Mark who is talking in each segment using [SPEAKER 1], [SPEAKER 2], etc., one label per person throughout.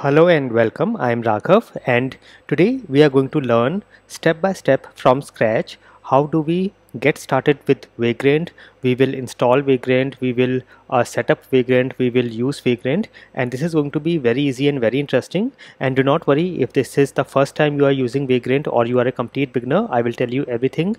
[SPEAKER 1] Hello and welcome. I am Raghav and today we are going to learn step by step from scratch how do we get started with Vagrant. We will install Vagrant, we will uh, set up Vagrant, we will use Vagrant and this is going to be very easy and very interesting and do not worry if this is the first time you are using Vagrant or you are a complete beginner. I will tell you everything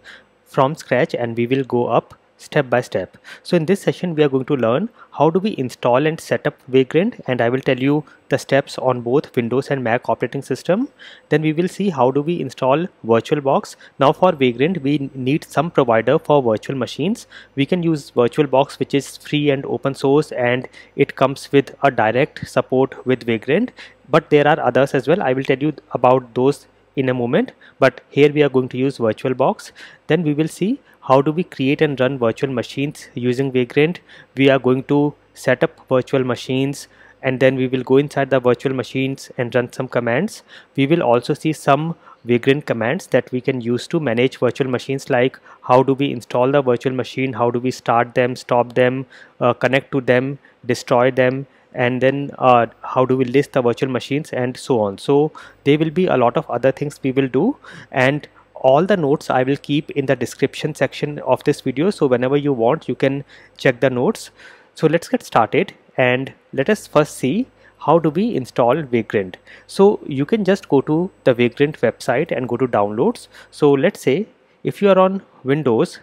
[SPEAKER 1] from scratch and we will go up step by step. So in this session we are going to learn how do we install and set up Vagrant and I will tell you the steps on both Windows and Mac operating system. Then we will see how do we install VirtualBox. Now for Vagrant we need some provider for virtual machines. We can use VirtualBox which is free and open source and it comes with a direct support with Vagrant but there are others as well. I will tell you about those in a moment but here we are going to use VirtualBox. Then we will see how do we create and run virtual machines using Vagrant? We are going to set up virtual machines and then we will go inside the virtual machines and run some commands. We will also see some Vagrant commands that we can use to manage virtual machines like how do we install the virtual machine how do we start them stop them uh, connect to them destroy them and then uh, how do we list the virtual machines and so on. So there will be a lot of other things we will do and all the notes I will keep in the description section of this video. So whenever you want you can check the notes. So let's get started and let us first see how do we install Vagrant. So you can just go to the Vagrant website and go to downloads. So let's say if you are on Windows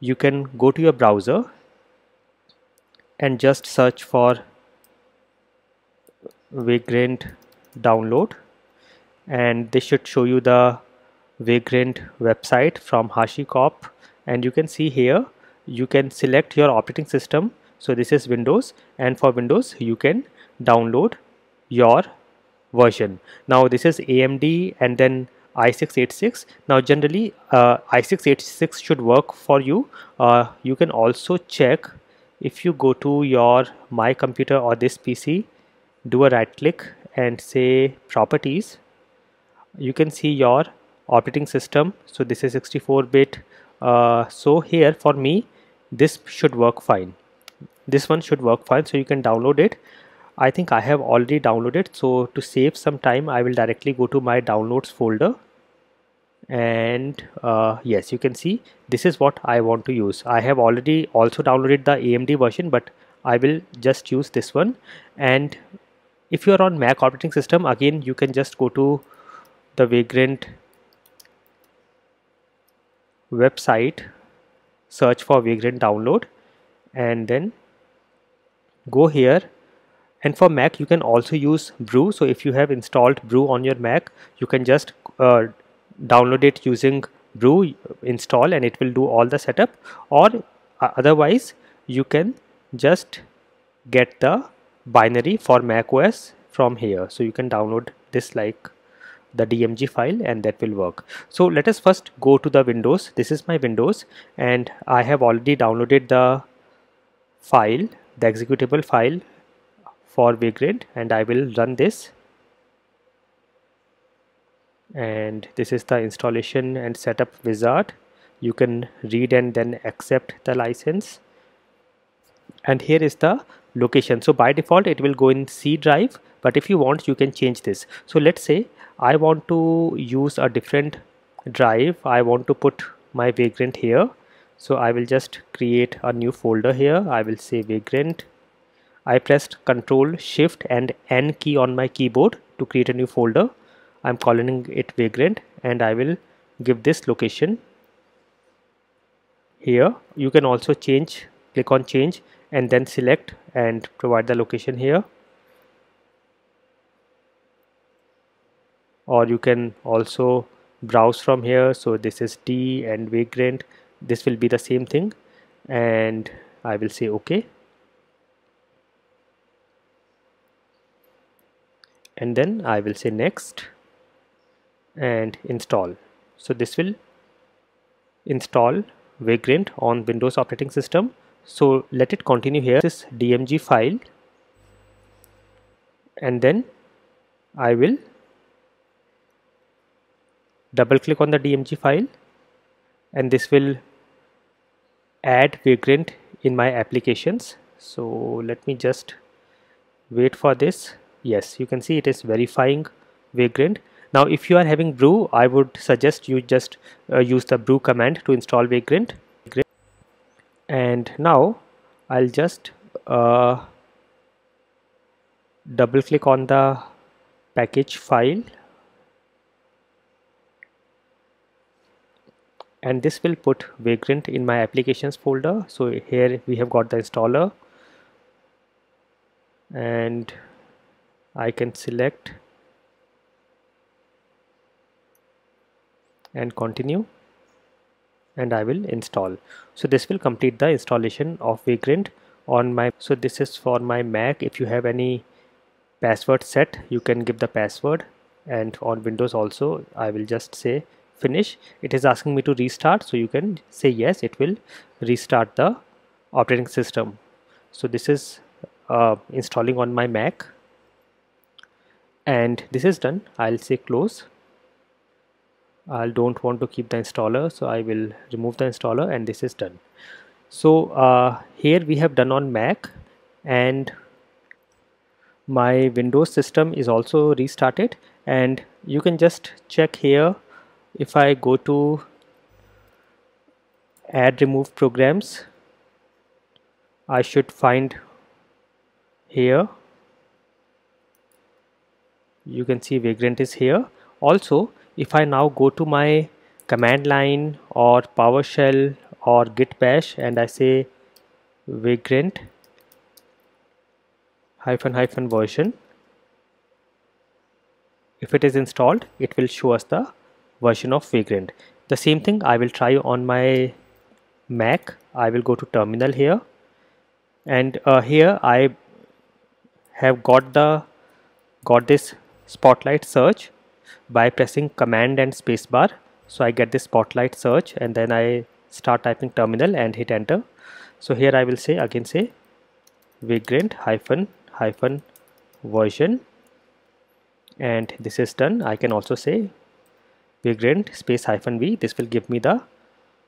[SPEAKER 1] you can go to your browser and just search for Vagrant download and this should show you the Vagrant website from HashiCorp. And you can see here you can select your operating system. So this is Windows. And for Windows you can download your version. Now this is AMD and then i686 now generally uh, i686 should work for you. Uh, you can also check if you go to your my computer or this PC do a right click and say properties. You can see your operating system. So this is 64 bit. Uh, so here for me this should work fine. This one should work fine so you can download it. I think I have already downloaded so to save some time I will directly go to my downloads folder. And uh, yes you can see this is what I want to use. I have already also downloaded the AMD version but I will just use this one. And if you are on Mac operating system again you can just go to the Vagrant website search for Vagrant download and then go here. And for Mac you can also use brew. So if you have installed brew on your Mac you can just uh, download it using brew install and it will do all the setup. Or uh, otherwise you can just get the binary for Mac OS from here. So you can download this like the DMG file and that will work. So let us first go to the Windows. This is my Windows and I have already downloaded the file, the executable file for Vagrant and I will run this. And this is the installation and setup wizard. You can read and then accept the license. And here is the location. So by default it will go in C drive but if you want you can change this. So let's say I want to use a different drive. I want to put my vagrant here. So I will just create a new folder here. I will say vagrant. I pressed control shift and N key on my keyboard to create a new folder. I'm calling it vagrant and I will give this location here. You can also change click on change and then select and provide the location here or you can also browse from here. So this is D and vagrant. This will be the same thing. And I will say OK and then I will say next and install. So this will install vagrant on Windows operating system. So let it continue here. This DMG file. And then I will double click on the DMG file and this will add Vagrant in my applications. So let me just wait for this. Yes you can see it is verifying vagrant. Now if you are having brew I would suggest you just uh, use the brew command to install vagrant. And now I'll just uh, double click on the package file and this will put vagrant in my applications folder. So here we have got the installer. And I can select and continue. And I will install. So this will complete the installation of Vagrant on my so this is for my Mac. If you have any password set you can give the password. And on Windows also I will just say finish. It is asking me to restart so you can say yes it will restart the operating system. So this is uh, installing on my Mac. And this is done. I'll say close. I don't want to keep the installer so I will remove the installer and this is done. So uh, here we have done on Mac and my Windows system is also restarted. And you can just check here if I go to add remove programs I should find here. You can see Vagrant is here. Also if I now go to my command line or PowerShell or git bash and I say vagrant hyphen hyphen version if it is installed it will show us the version of vagrant. The same thing I will try on my Mac. I will go to terminal here. And uh, here I have got the got this spotlight search by pressing command and spacebar. So I get this spotlight search and then I start typing terminal and hit enter. So here I will say again say vagrant hyphen hyphen version. And this is done. I can also say vagrant space hyphen v. This will give me the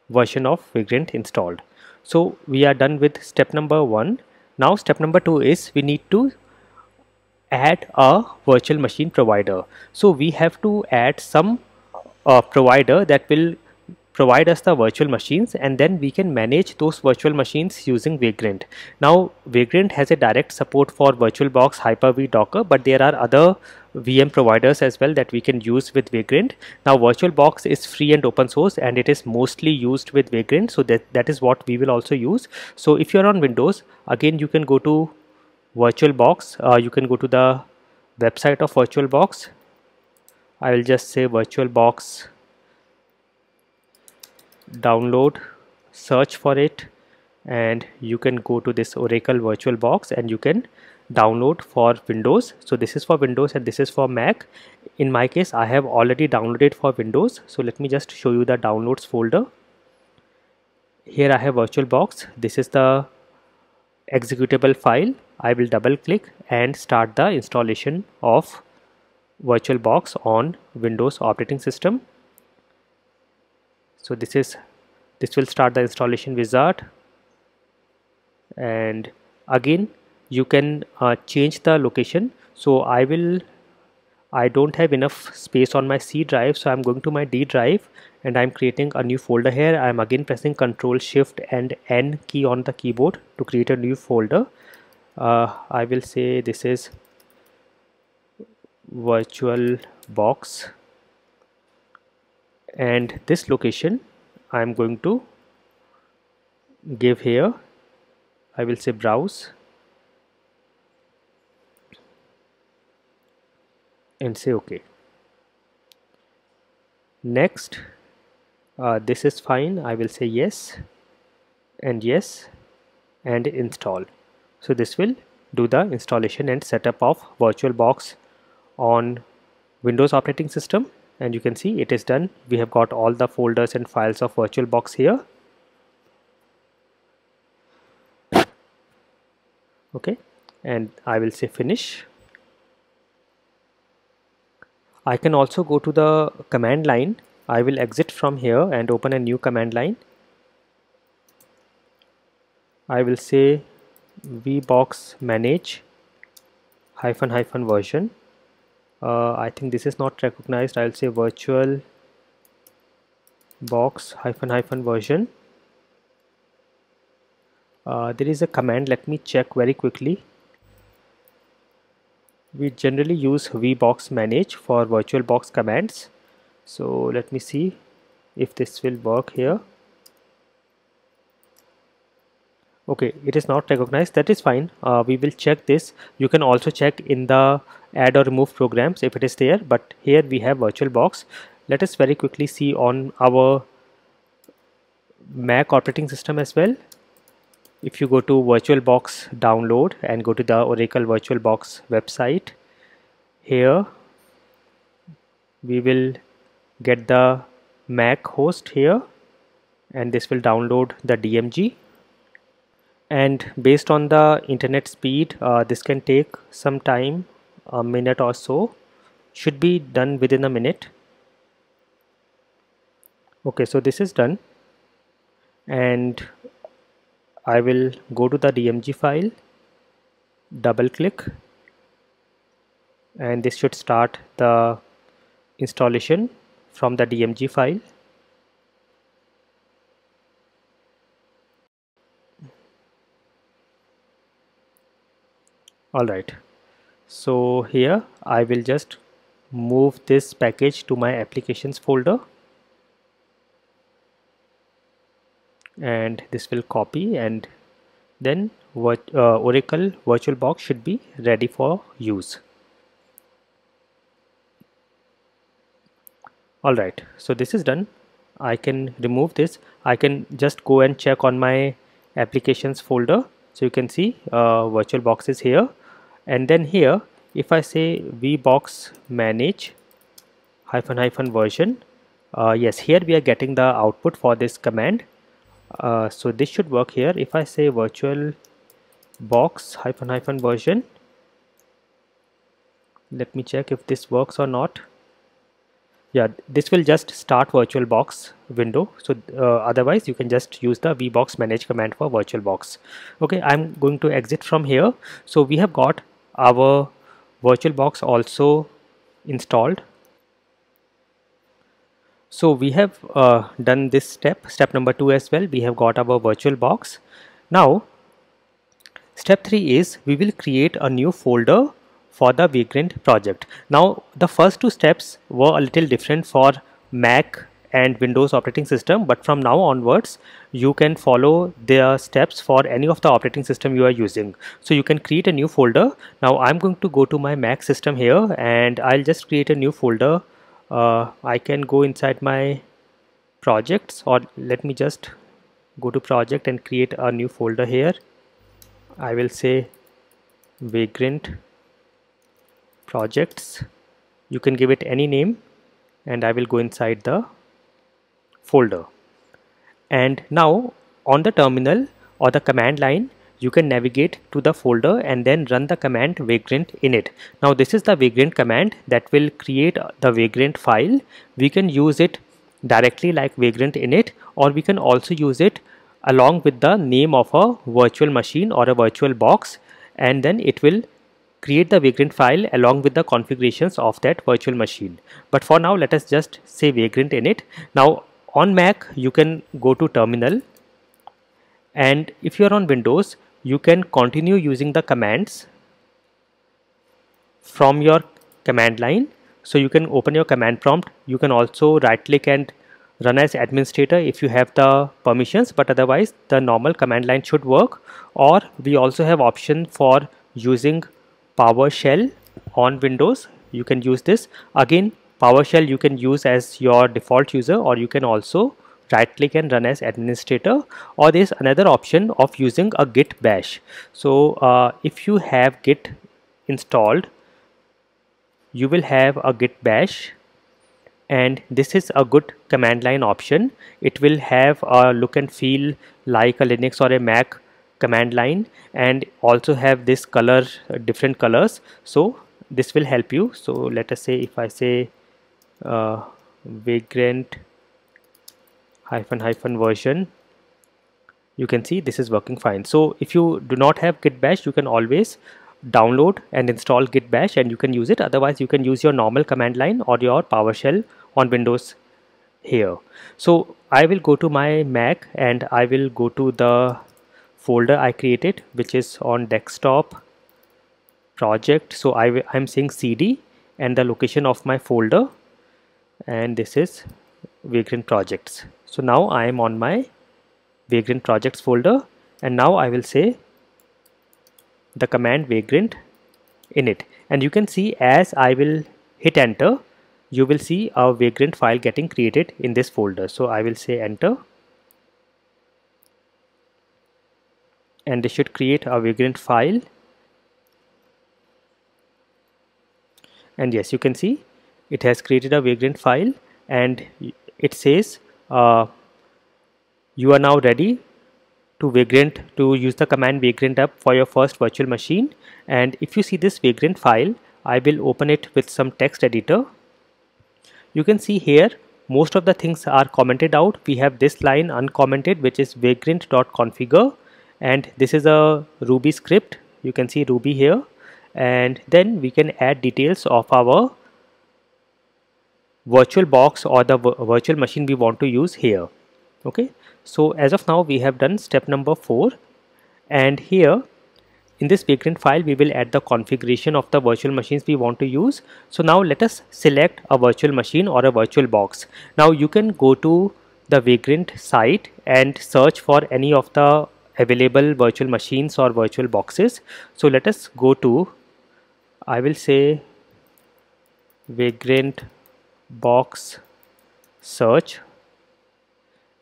[SPEAKER 1] version of vagrant installed. So we are done with step number one. Now step number two is we need to add a virtual machine provider. So we have to add some uh, provider that will provide us the virtual machines and then we can manage those virtual machines using Vagrant. Now Vagrant has a direct support for VirtualBox, Hyper-V, Docker but there are other VM providers as well that we can use with Vagrant. Now VirtualBox is free and open source and it is mostly used with Vagrant so that, that is what we will also use. So if you're on Windows again you can go to VirtualBox uh, you can go to the website of VirtualBox I will just say VirtualBox download search for it and you can go to this Oracle VirtualBox and you can download for Windows. So this is for Windows and this is for Mac. In my case I have already downloaded for Windows. So let me just show you the downloads folder. Here I have VirtualBox. This is the executable file. I will double click and start the installation of VirtualBox on Windows operating system. So this is this will start the installation wizard. And again you can uh, change the location. So I will I don't have enough space on my C drive so I'm going to my D drive and I'm creating a new folder here. I'm again pressing control shift and N key on the keyboard to create a new folder. Uh, I will say this is virtual box. And this location I'm going to give here. I will say browse and say OK next uh, this is fine. I will say yes and yes and install. So this will do the installation and setup of VirtualBox on Windows operating system. And you can see it is done. We have got all the folders and files of VirtualBox here. Okay. And I will say finish I can also go to the command line. I will exit from here and open a new command line. I will say vbox manage hyphen hyphen version. Uh, I think this is not recognized. I'll say virtual box hyphen hyphen version. Uh, there is a command. Let me check very quickly we generally use vbox manage for virtualbox commands. So let me see if this will work here. Okay it is not recognized. That is fine. Uh, we will check this. You can also check in the add or remove programs if it is there but here we have virtualbox let us very quickly see on our mac operating system as well if you go to virtualbox download and go to the oracle virtualbox website here we will get the mac host here and this will download the dmg and based on the internet speed uh, this can take some time a minute or so. Should be done within a minute. Okay so this is done. And I will go to the DMG file double click and this should start the installation from the DMG file. Alright so here I will just move this package to my applications folder and this will copy and then uh, Oracle VirtualBox should be ready for use. Alright, so this is done. I can remove this. I can just go and check on my applications folder. So you can see uh, VirtualBox is here. And then here, if I say vbox manage hyphen hyphen version, uh, yes, here we are getting the output for this command uh, so this should work here. If I say virtual box hyphen hyphen version let me check if this works or not. Yeah this will just start VirtualBox window. So uh, otherwise you can just use the vbox manage command for VirtualBox okay i'm going to exit from here. So we have got our VirtualBox also installed so we have uh, done this step, step number two as well. We have got our virtual box. Now, step three is we will create a new folder for the Vagrant project. Now, the first two steps were a little different for Mac and Windows operating system, but from now onwards, you can follow their steps for any of the operating system you are using. So you can create a new folder. Now I'm going to go to my Mac system here and I'll just create a new folder uh, I can go inside my projects or let me just go to project and create a new folder here. I will say vagrant projects. You can give it any name and I will go inside the folder. And now on the terminal or the command line you can navigate to the folder and then run the command vagrant init. Now this is the vagrant command that will create the vagrant file. We can use it directly like vagrant init or we can also use it along with the name of a virtual machine or a virtual box and then it will create the vagrant file along with the configurations of that virtual machine. But for now let us just say vagrant init. Now on Mac you can go to terminal and if you are on Windows you can continue using the commands from your command line. So you can open your command prompt. You can also right click and run as administrator if you have the permissions but otherwise the normal command line should work. Or we also have option for using PowerShell on Windows. You can use this. Again PowerShell you can use as your default user or you can also right click and run as administrator or there is another option of using a git bash. So uh, if you have git installed you will have a git bash and this is a good command line option. It will have a look and feel like a linux or a mac command line and also have this color uh, different colors. So this will help you. So let us say if i say uh, vagrant hyphen hyphen version you can see this is working fine. So if you do not have git bash you can always download and install git bash and you can use it. Otherwise you can use your normal command line or your PowerShell on Windows here. So I will go to my Mac and I will go to the folder I created which is on desktop project. So I I'm saying cd and the location of my folder. And this is vagrant projects. So now I am on my vagrant projects folder and now I will say the command vagrant init and you can see as I will hit enter you will see a vagrant file getting created in this folder. So I will say enter and this should create a vagrant file. And yes you can see it has created a vagrant file and it says uh, you are now ready to vagrant to use the command vagrant up for your first virtual machine. And if you see this vagrant file I will open it with some text editor. You can see here most of the things are commented out. We have this line uncommented which is vagrant.configure and this is a ruby script. You can see ruby here. And then we can add details of our virtual box or the virtual machine we want to use here. Okay? So as of now we have done step number four. And here in this vagrant file we will add the configuration of the virtual machines we want to use. So now let us select a virtual machine or a virtual box. Now you can go to the vagrant site and search for any of the available virtual machines or virtual boxes. So let us go to I will say vagrant box search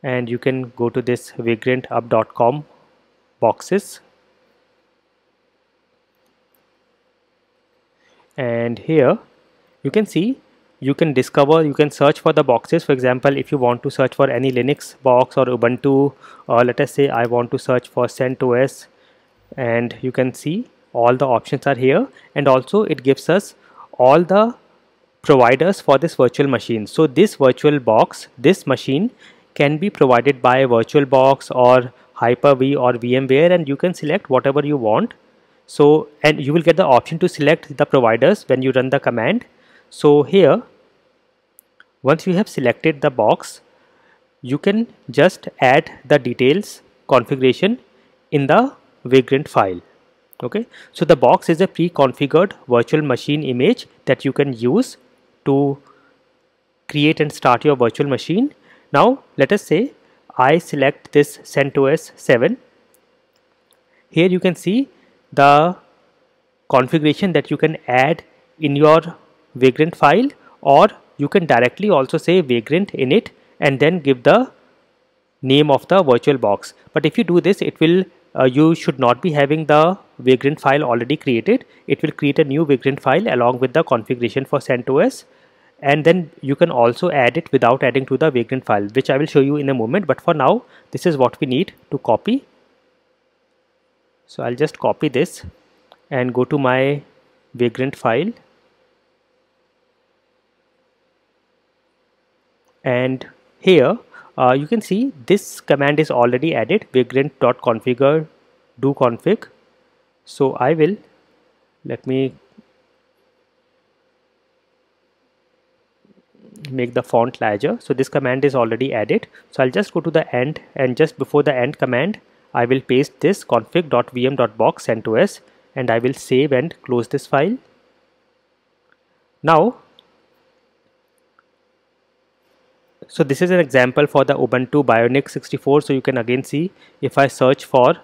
[SPEAKER 1] and you can go to this vagrantup.com boxes. And here you can see you can discover you can search for the boxes. For example if you want to search for any linux box or ubuntu or let us say i want to search for centos and you can see all the options are here. And also it gives us all the providers for this virtual machine. So this virtual box this machine can be provided by VirtualBox or Hyper-V or VMware and you can select whatever you want. So and you will get the option to select the providers when you run the command. So here once you have selected the box you can just add the details configuration in the vagrant file. Okay? So the box is a pre-configured virtual machine image that you can use to create and start your virtual machine. Now let us say I select this CentOS 7 here you can see the configuration that you can add in your vagrant file or you can directly also say vagrant init and then give the name of the virtual box. But if you do this it will uh, you should not be having the vagrant file already created. It will create a new vagrant file along with the configuration for CentOS. And then you can also add it without adding to the vagrant file which I will show you in a moment. But for now this is what we need to copy. So I'll just copy this and go to my vagrant file. And here uh, you can see this command is already added. Vagrant.configure do config. So I will let me make the font larger. So this command is already added. So I'll just go to the end and just before the end command I will paste this config.vm.box CentOS and I will save and close this file. Now so this is an example for the Ubuntu Bionic 64 so you can again see if I search for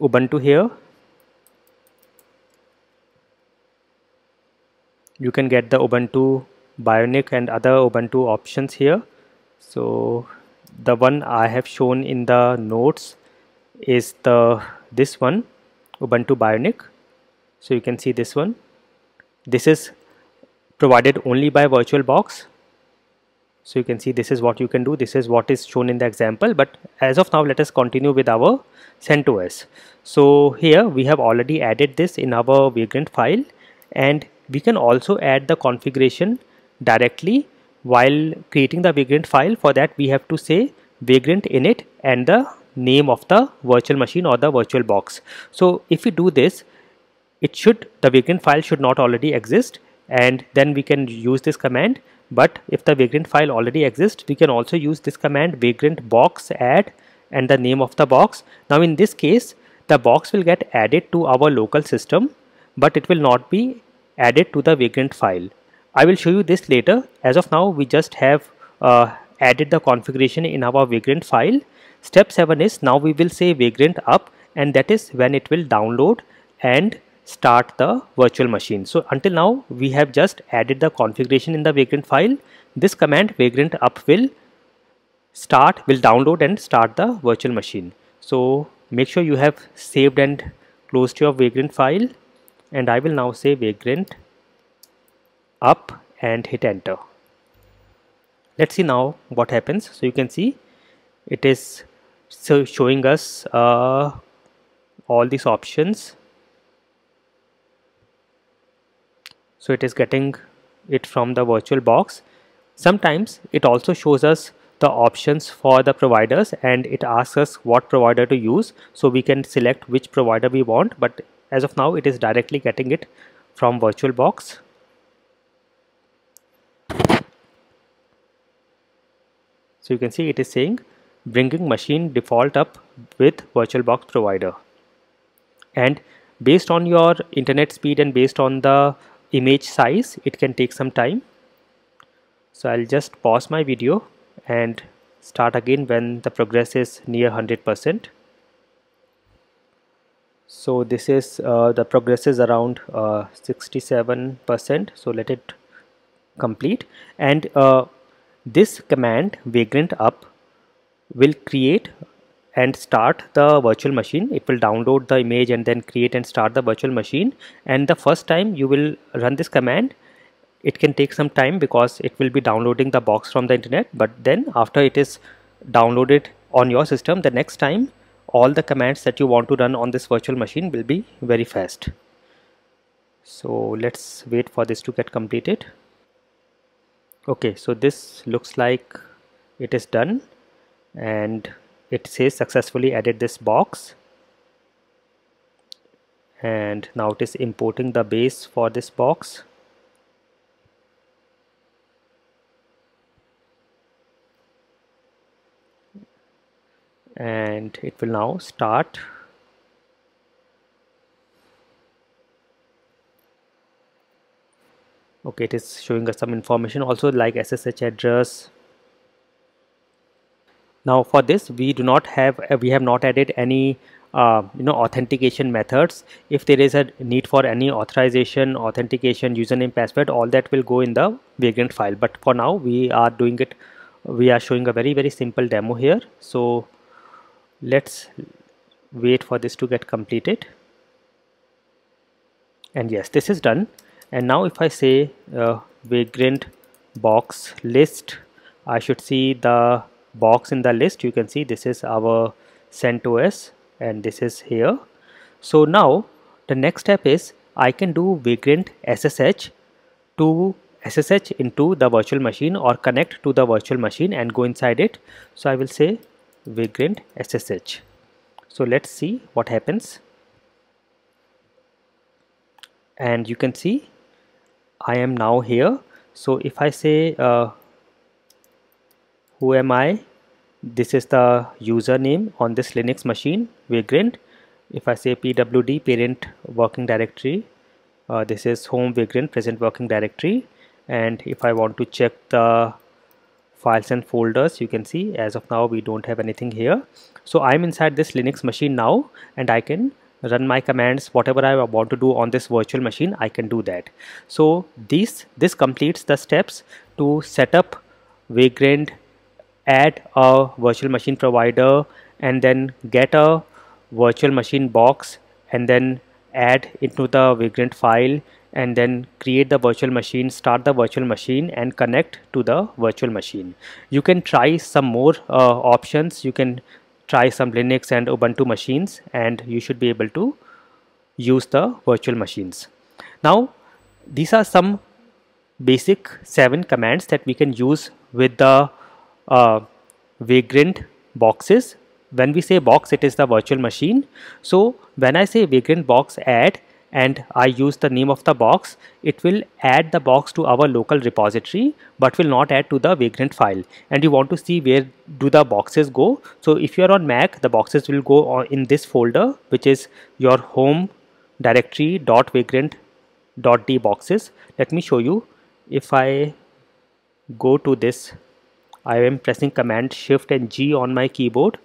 [SPEAKER 1] Ubuntu here you can get the Ubuntu Bionic and other Ubuntu options here. So the one I have shown in the notes is the this one Ubuntu Bionic. So you can see this one. This is provided only by VirtualBox so you can see this is what you can do. This is what is shown in the example. But as of now let us continue with our CentOS. So here we have already added this in our vagrant file. And we can also add the configuration directly while creating the vagrant file. For that we have to say vagrant init and the name of the virtual machine or the virtual box. So if we do this, it should the vagrant file should not already exist. And then we can use this command but if the vagrant file already exists we can also use this command vagrant box add and the name of the box. Now in this case the box will get added to our local system but it will not be added to the vagrant file. I will show you this later. As of now we just have uh, added the configuration in our vagrant file. Step 7 is now we will say vagrant up and that is when it will download and start the virtual machine. So until now we have just added the configuration in the vagrant file. This command vagrant up will start will download and start the virtual machine. So make sure you have saved and closed your vagrant file and I will now say vagrant up and hit enter. Let's see now what happens. So you can see it is showing us uh, all these options so it is getting it from the virtual box. Sometimes it also shows us the options for the providers and it asks us what provider to use. So we can select which provider we want but as of now it is directly getting it from VirtualBox so you can see it is saying bringing machine default up with VirtualBox provider. And based on your internet speed and based on the image size it can take some time. So I'll just pause my video and start again when the progress is near 100% so this is uh, the progress is around 67% uh, so let it complete. And uh, this command vagrant up will create and start the virtual machine. It will download the image and then create and start the virtual machine. And the first time you will run this command it can take some time because it will be downloading the box from the internet. But then after it is downloaded on your system the next time all the commands that you want to run on this virtual machine will be very fast. So let's wait for this to get completed. Okay so this looks like it is done. And it says successfully added this box. And now it is importing the base for this box. And it will now start. Okay it is showing us some information. Also like SSH address now for this we do not have uh, we have not added any uh, you know authentication methods. If there is a need for any authorization authentication username password all that will go in the vagrant file. But for now we are doing it we are showing a very very simple demo here. So let's wait for this to get completed. And yes this is done. And now if I say uh, vagrant box list I should see the box in the list. You can see this is our CentOS and this is here. So now the next step is I can do vagrant SSH to SSH into the virtual machine or connect to the virtual machine and go inside it. So I will say vagrant SSH so let's see what happens. And you can see I am now here. So if I say uh, who am I? This is the username on this Linux machine Vagrant. If I say pwd parent working directory uh, this is home Vagrant present working directory. And if I want to check the files and folders you can see as of now we don't have anything here. So I'm inside this Linux machine now and I can run my commands whatever I want to do on this virtual machine I can do that. So this this completes the steps to set up Vagrant add a virtual machine provider and then get a virtual machine box and then add into the vagrant file and then create the virtual machine start the virtual machine and connect to the virtual machine. You can try some more uh, options. You can try some linux and ubuntu machines and you should be able to use the virtual machines. Now these are some basic seven commands that we can use with the uh, vagrant boxes. When we say box it is the virtual machine. So when I say vagrant box add and I use the name of the box it will add the box to our local repository but will not add to the vagrant file. And you want to see where do the boxes go. So if you are on Mac the boxes will go in this folder which is your home directory dot vagrant dot d boxes. Let me show you. If I go to this I am pressing command shift and G on my keyboard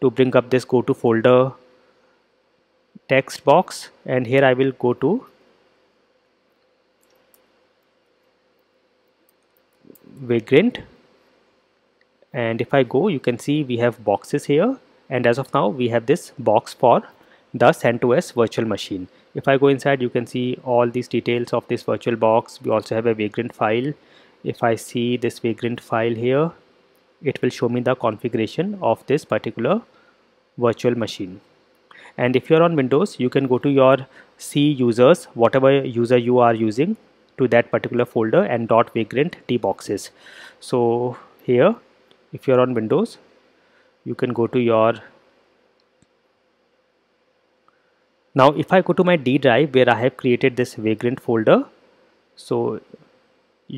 [SPEAKER 1] to bring up this go to folder text box. And here I will go to vagrant. And if I go you can see we have boxes here. And as of now we have this box for the CentOS virtual machine. If I go inside you can see all these details of this virtual box. We also have a vagrant file if I see this vagrant file here it will show me the configuration of this particular virtual machine. And if you're on Windows you can go to your C users whatever user you are using to that particular folder and dot vagrant t boxes. So here if you're on Windows you can go to your now if I go to my D drive where I have created this vagrant folder so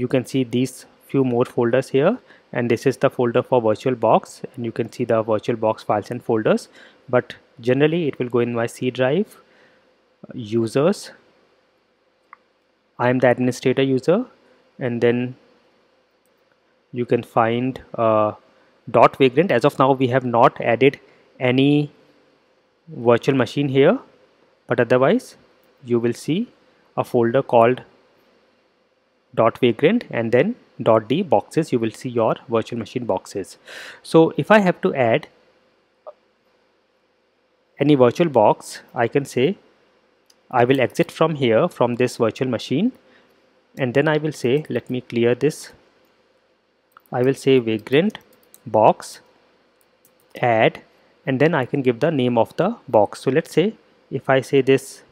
[SPEAKER 1] you can see these few more folders here. And this is the folder for VirtualBox and you can see the VirtualBox files and folders. But generally it will go in my C drive users. I am the administrator user. And then you can find uh, dot vagrant. As of now we have not added any virtual machine here. But otherwise you will see a folder called dot vagrant and then dot d boxes. You will see your virtual machine boxes. So if I have to add any virtual box I can say I will exit from here from this virtual machine and then I will say let me clear this. I will say vagrant box add and then I can give the name of the box. So let's say if I say this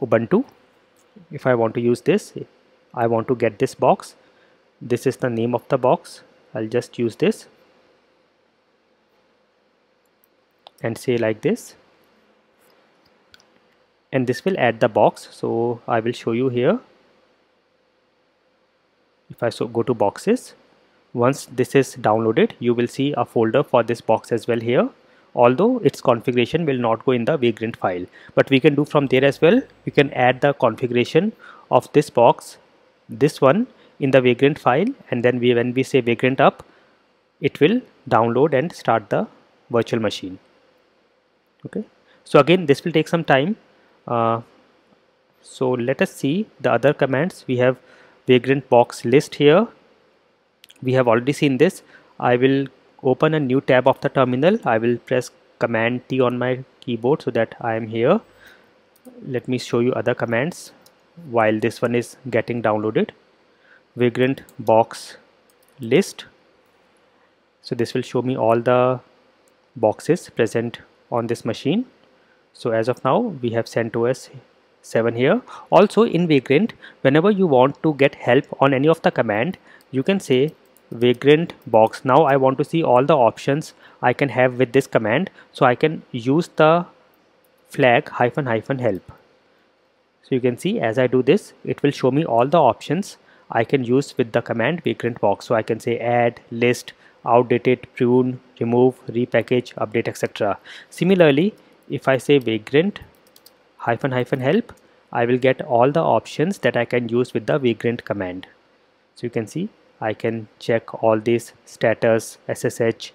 [SPEAKER 1] Ubuntu if I want to use this I want to get this box. This is the name of the box. I'll just use this and say like this. And this will add the box. So I will show you here. If I so go to boxes once this is downloaded you will see a folder for this box as well here. Although its configuration will not go in the vagrant file but we can do from there as well. We can add the configuration of this box this one in the vagrant file and then we when we say vagrant up it will download and start the virtual machine. Okay? So again this will take some time. Uh, so let us see the other commands. We have vagrant box list here. We have already seen this. I will open a new tab of the terminal. I will press command T on my keyboard so that I am here. Let me show you other commands while this one is getting downloaded. Vagrant box list. So this will show me all the boxes present on this machine. So as of now we have CentOS 7 here. Also in vagrant whenever you want to get help on any of the command you can say vagrant box. Now I want to see all the options I can have with this command so I can use the flag hyphen hyphen help so you can see as I do this it will show me all the options I can use with the command vagrant box. So I can say add list outdated prune remove repackage update etc similarly if I say vagrant hyphen hyphen help I will get all the options that I can use with the vagrant command. So you can see I can check all these status SSH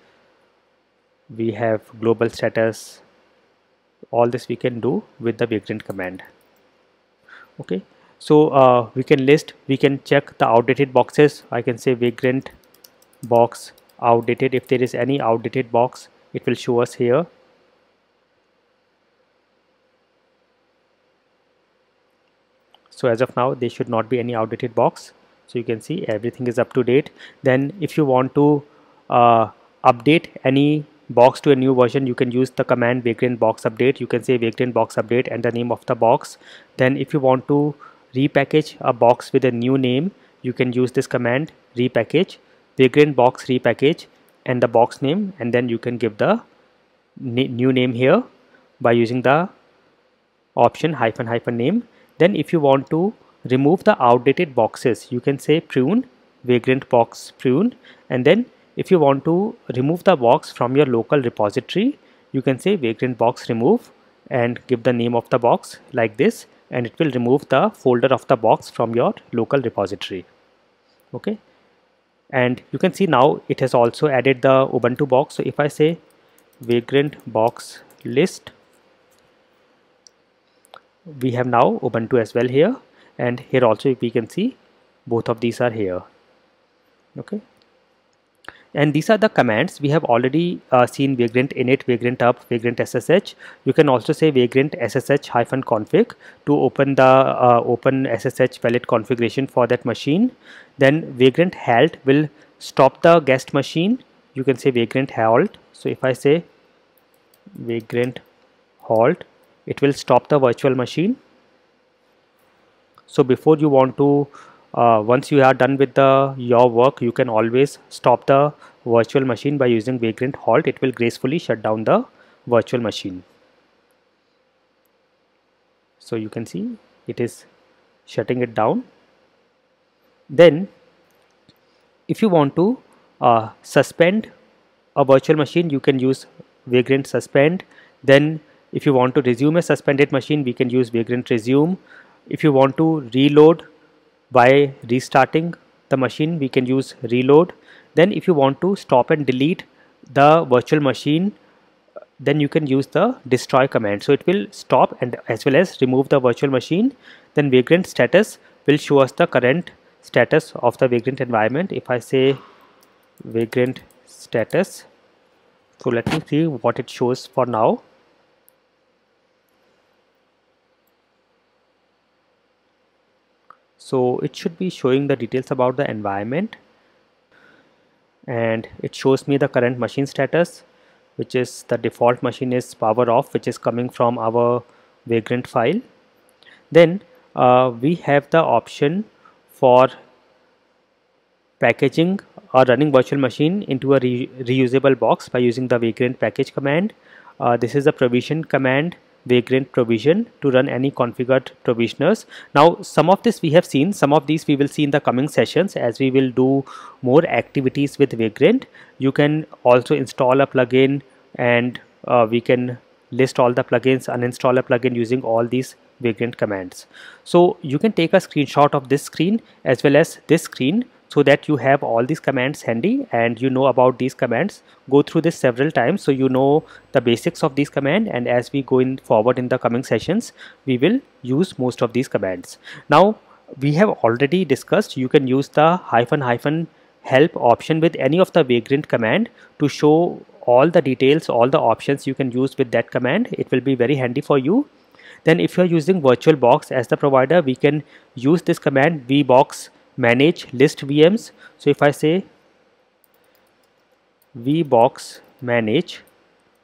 [SPEAKER 1] we have global status all this we can do with the vagrant command okay. So uh, we can list we can check the outdated boxes. I can say vagrant box outdated. If there is any outdated box it will show us here. So as of now there should not be any outdated box. So you can see everything is up to date. Then if you want to uh, update any box to a new version you can use the command vagrant box update. You can say vagrant box update and the name of the box. Then if you want to repackage a box with a new name you can use this command repackage vagrant box repackage and the box name and then you can give the new name here by using the option hyphen hyphen name. Then if you want to remove the outdated boxes you can say prune vagrant box prune and then if you want to remove the box from your local repository you can say vagrant box remove and give the name of the box like this and it will remove the folder of the box from your local repository. Okay? And you can see now it has also added the ubuntu box. So if i say vagrant box list we have now ubuntu as well here. And here also we can see both of these are here. Okay and these are the commands. We have already uh, seen vagrant init vagrant up vagrant ssh you can also say vagrant ssh hyphen config to open the uh, open ssh valid configuration for that machine. Then vagrant halt will stop the guest machine. You can say vagrant halt. So if i say vagrant halt it will stop the virtual machine. So before you want to uh, once you are done with the your work you can always stop the virtual machine by using vagrant halt. It will gracefully shut down the virtual machine. So you can see it is shutting it down. Then if you want to uh, suspend a virtual machine you can use vagrant suspend. Then if you want to resume a suspended machine we can use vagrant resume. If you want to reload by restarting the machine we can use reload. Then if you want to stop and delete the virtual machine then you can use the destroy command. So it will stop and as well as remove the virtual machine. Then vagrant status will show us the current status of the vagrant environment. If I say vagrant status so let me see what it shows for now so it should be showing the details about the environment. And it shows me the current machine status which is the default machine is power off which is coming from our vagrant file. Then uh, we have the option for packaging or running virtual machine into a re reusable box by using the vagrant package command. Uh, this is a provision command vagrant provision to run any configured provisioners. Now some of this we have seen, some of these we will see in the coming sessions as we will do more activities with vagrant. You can also install a plugin and uh, we can list all the plugins, uninstall a plugin using all these vagrant commands. So you can take a screenshot of this screen as well as this screen so that you have all these commands handy and you know about these commands go through this several times so you know the basics of these command and as we go in forward in the coming sessions we will use most of these commands. Now we have already discussed you can use the hyphen hyphen help option with any of the vagrant command to show all the details all the options you can use with that command. It will be very handy for you. Then if you are using virtualbox as the provider we can use this command vbox manage list VMs. So if I say vbox manage,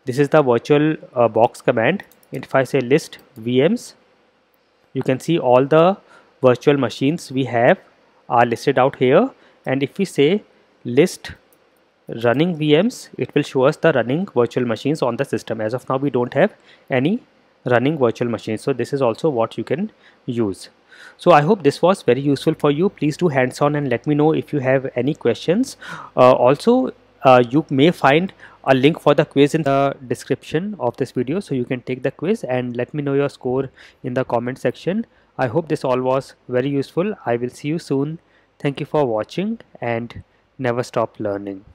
[SPEAKER 1] this is the virtual uh, box command. And if I say list VMs, you can see all the virtual machines we have are listed out here. And if we say list running VMs, it will show us the running virtual machines on the system. As of now, we don't have any running virtual machines. So this is also what you can use. So I hope this was very useful for you. Please do hands on and let me know if you have any questions. Uh, also, uh, you may find a link for the quiz in the description of this video so you can take the quiz and let me know your score in the comment section. I hope this all was very useful. I will see you soon. Thank you for watching and never stop learning.